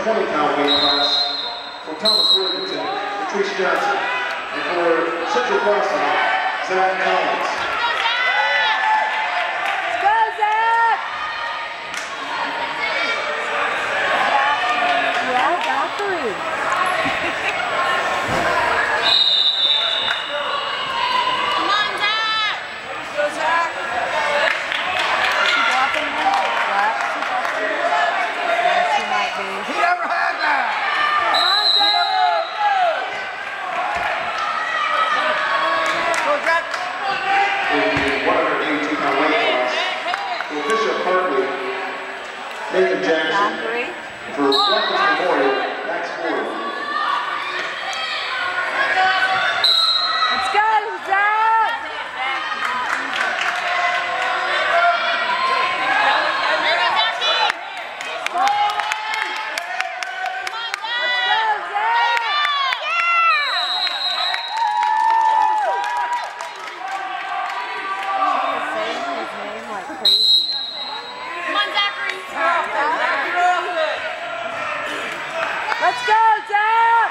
20-pound weight class for Thomas Worthington, Martice Johnson, and for Central Crossing, Zach Collins. Megan Jackson for Weapons Memorial. Let's go, Dad!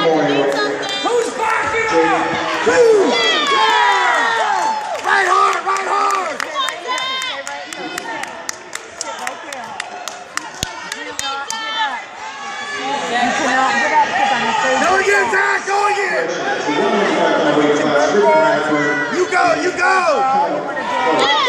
You go, you go!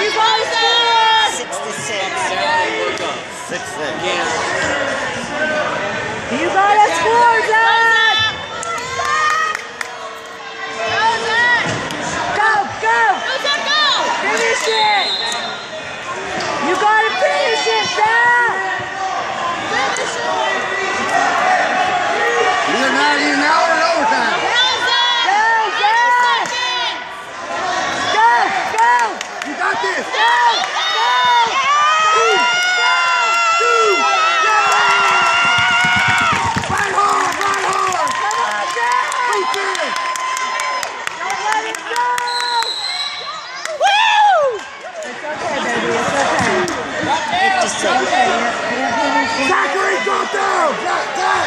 You closer! Six to six. Six six. Yeah. You got a score, Zach! Go, Zach! Go, go! Go, Zach, go! Finish it! You gotta finish it, Zach! like this. Go! Go! Go! Go! Zachary, go down! Drop that!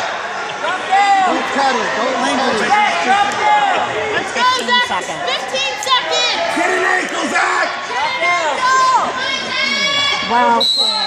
Drop down! Don't cut it, don't linger. Zach, drop down! Let's go, Zach! 15 seconds! Get an ankle, Zach! Well